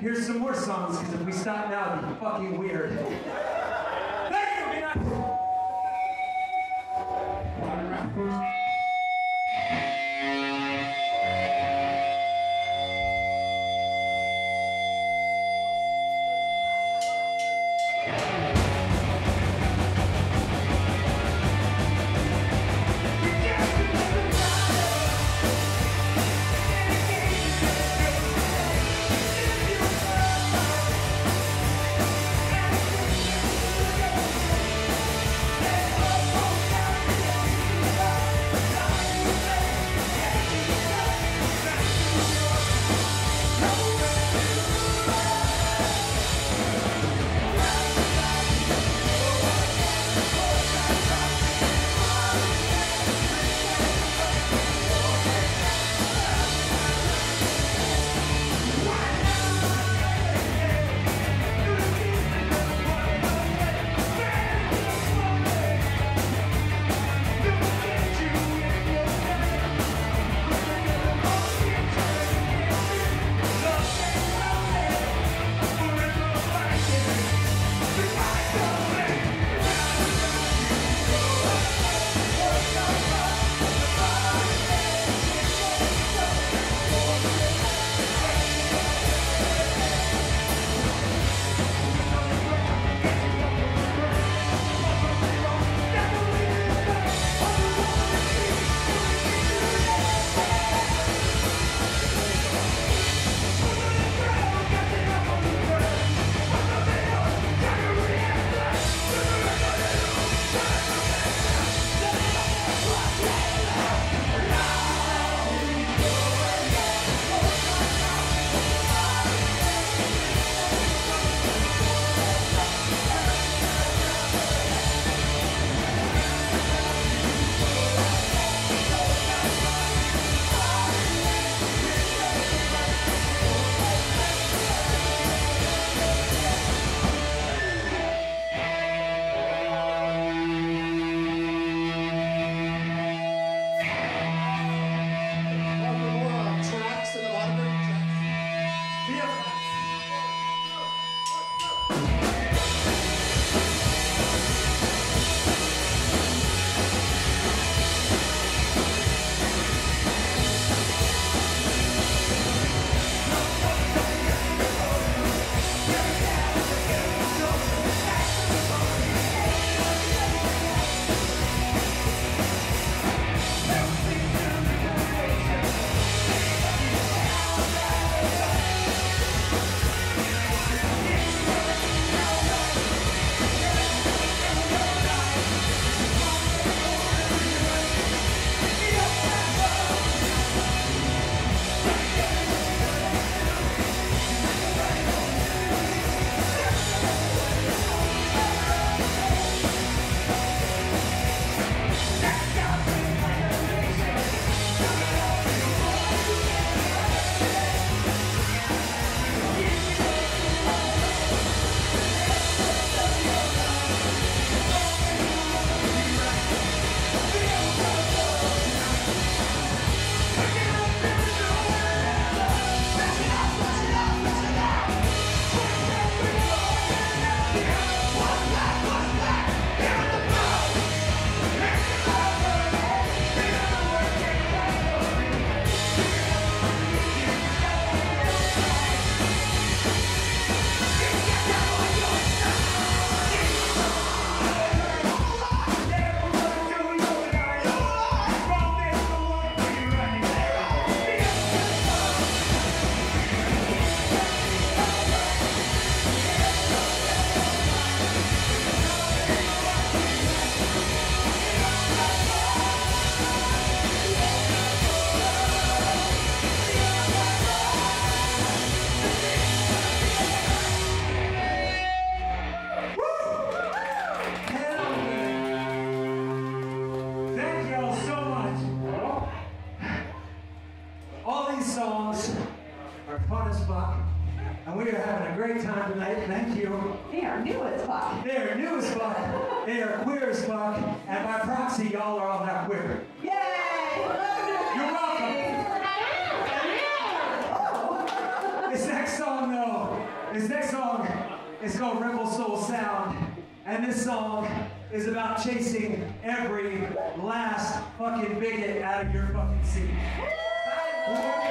Here's some more songs, because if we stop now, it'd be fucking weird. Chasing every last fucking bigot out of your fucking seat.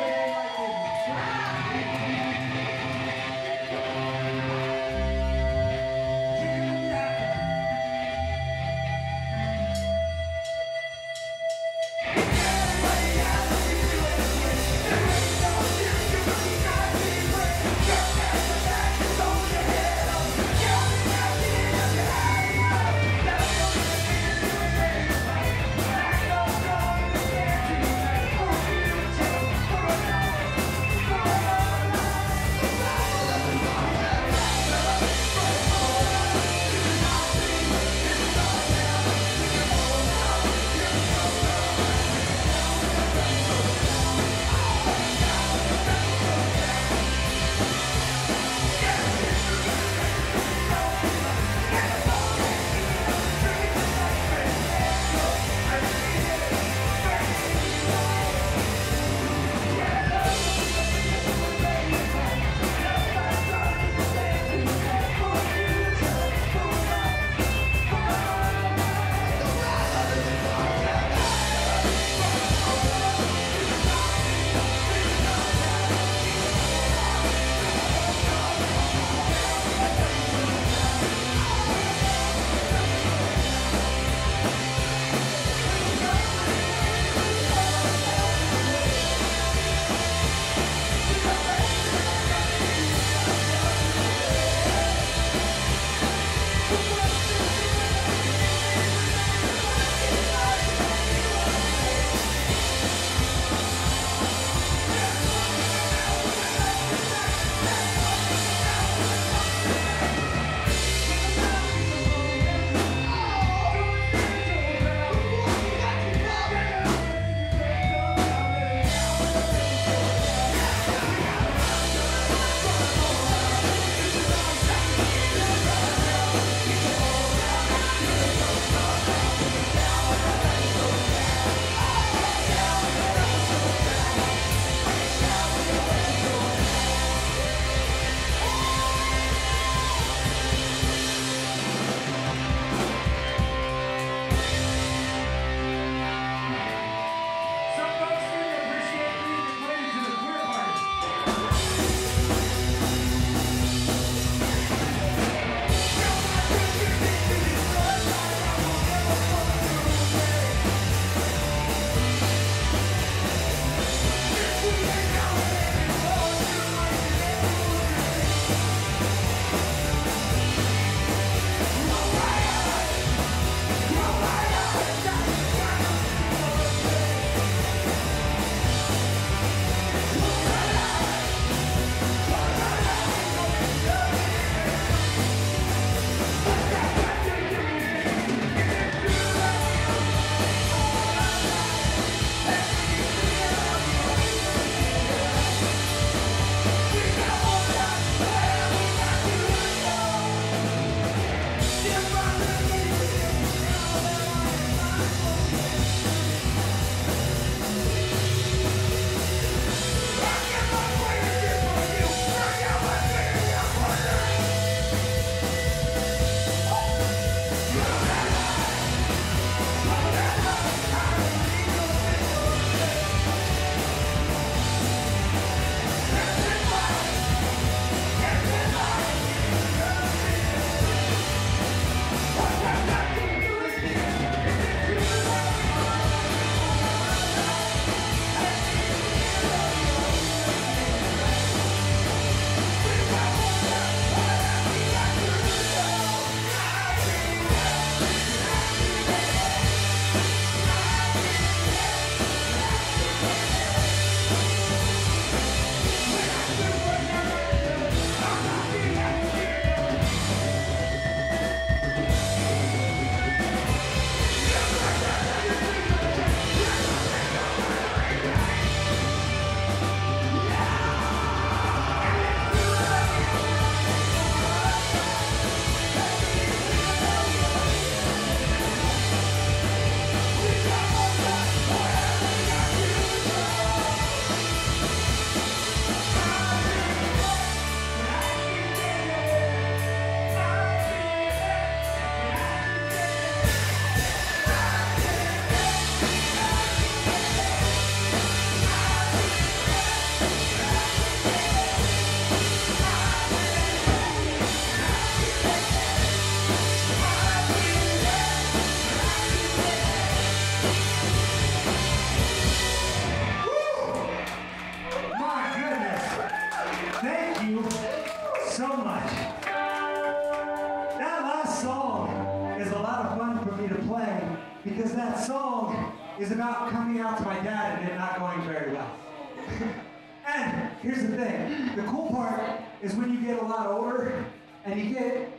Is when you get a lot older and you get,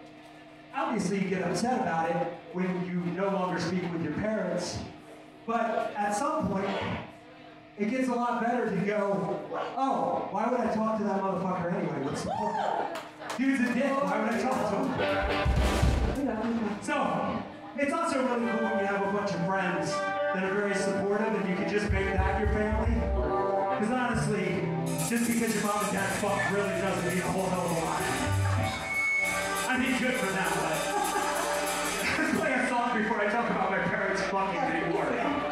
obviously, you get upset about it when you no longer speak with your parents. But at some point, it gets a lot better to go, oh, why would I talk to that motherfucker anyway? What's the point? Dude's a dick, why would I talk to him? So, it's also really cool when you have a bunch of friends that are very supportive and you can just make that your family. Because honestly, just because your mom and dad fuck really doesn't mean a whole hell of a lot. I mean, good for that, but let's play a song before I talk about my parents fucking anymore.